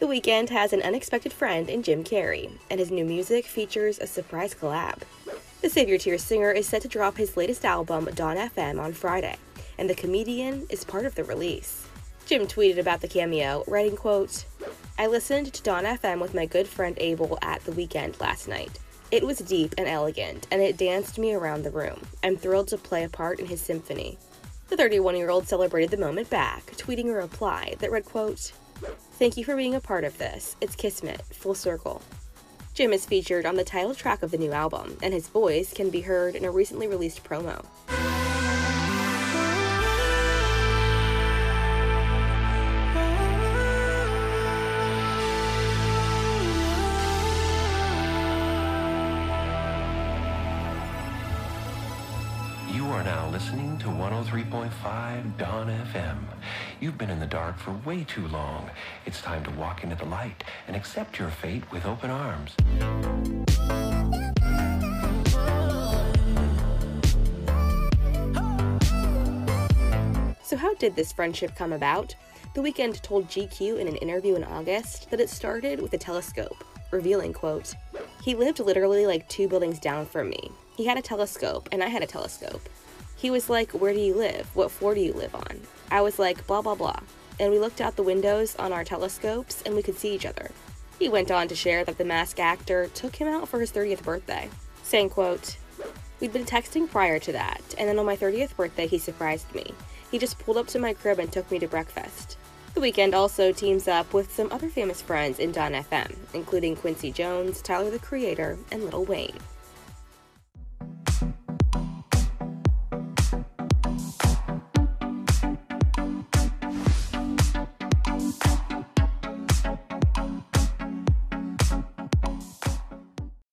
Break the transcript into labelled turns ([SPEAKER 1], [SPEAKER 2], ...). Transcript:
[SPEAKER 1] The Weeknd has an unexpected friend in Jim Carrey, and his new music features a surprise collab. The Save Your Tears singer is set to drop his latest album, Dawn FM, on Friday, and the comedian is part of the release. Jim tweeted about the cameo, writing, quote, I listened to Dawn FM with my good friend Abel at the Weeknd last night. It was deep and elegant, and it danced me around the room. I'm thrilled to play a part in his symphony. The 31 year old celebrated the moment back, tweeting a reply that read, quote, Thank you for being a part of this. It's Kismet, full circle. Jim is featured on the title track of the new album, and his voice can be heard in a recently released promo.
[SPEAKER 2] You are now listening to 103.5 Dawn FM. You've been in the dark for way too long. It's time to walk into the light and accept your fate with open arms.
[SPEAKER 1] So, how did this friendship come about? The Weeknd told GQ in an interview in August that it started with a telescope, revealing, quote, He lived literally like two buildings down from me. He had a telescope, and I had a telescope. He was like, Where do you live? What floor do you live on? I was like, Blah, blah, blah. And we looked out the windows on our telescopes and we could see each other. He went on to share that the mask actor took him out for his 30th birthday, saying, quote, We'd been texting prior to that, and then on my 30th birthday, he surprised me. He just pulled up to my crib and took me to breakfast. The Weeknd also teams up with some other famous friends in Dawn FM, including Quincy Jones, Tyler the Creator, and Lil Wayne.